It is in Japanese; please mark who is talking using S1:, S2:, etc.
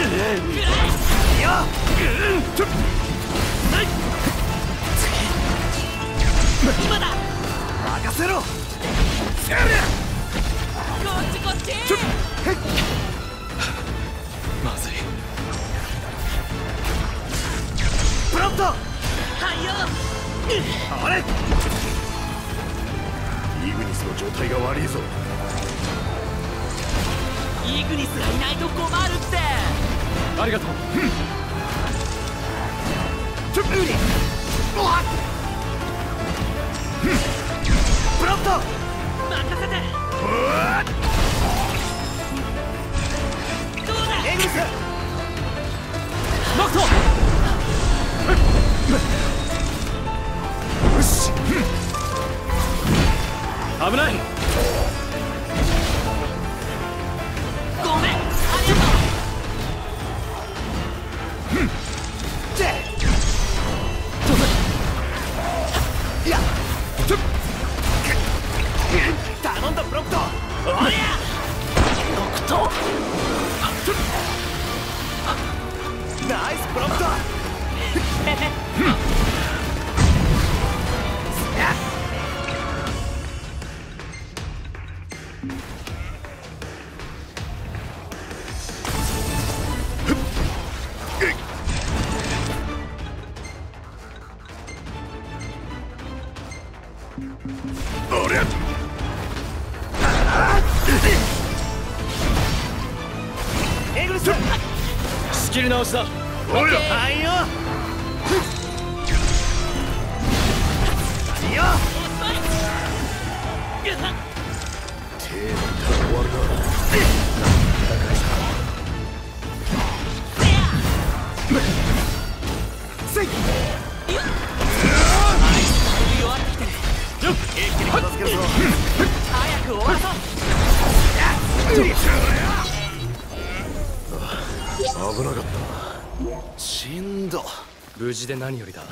S1: 今だ
S2: 任せろ。
S1: こっちこっち
S3: まずい。
S2: プロット
S1: はいよ
S2: あれ。イグニスの状態が悪いぞ。
S1: イグニスがいないと困るって
S3: ありがとう。
S2: ちょっとプロット
S1: 任せて。どうだ？
S2: エグス。
S3: ノクト
S2: よし
S3: 危ない。
S2: 頼んだプロット
S1: おりゃノクト
S2: ナイスプロットありゃエグリス
S3: 仕切り直しだ
S2: おいよはいよはいよ手抜いたら終わるなせ危なかった死んだ
S3: 無事で何よりだ。